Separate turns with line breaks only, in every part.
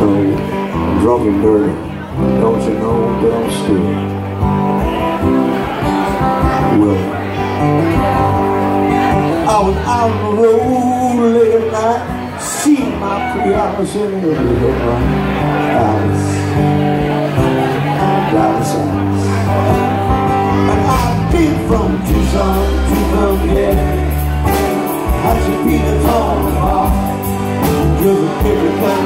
the drunk and dirty. Don't you know that I'm still willing? I was out on the road late at night, seeing my pretty eyes in the eyes, Dallas eyes. And I came from Tucson to Columbia. I should be the tall apart. Driven every kind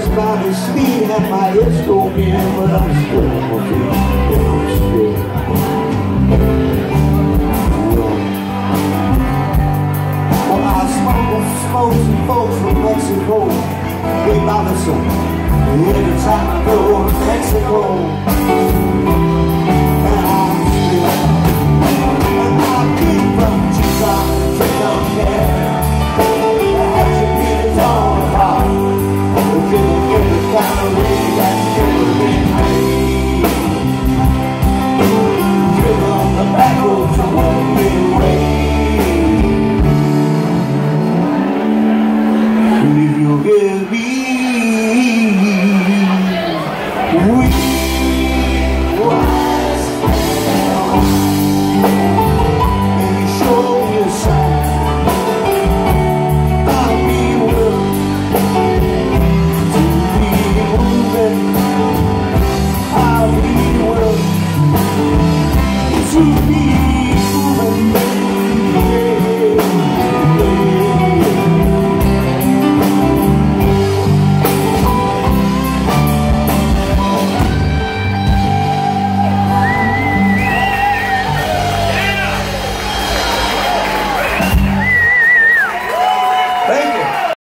crushed by the speed, had my head stroking, but I'm still still. Well, I smoke smoke some folks from Mexico, way by the sun. Every time I go to Mexico, Show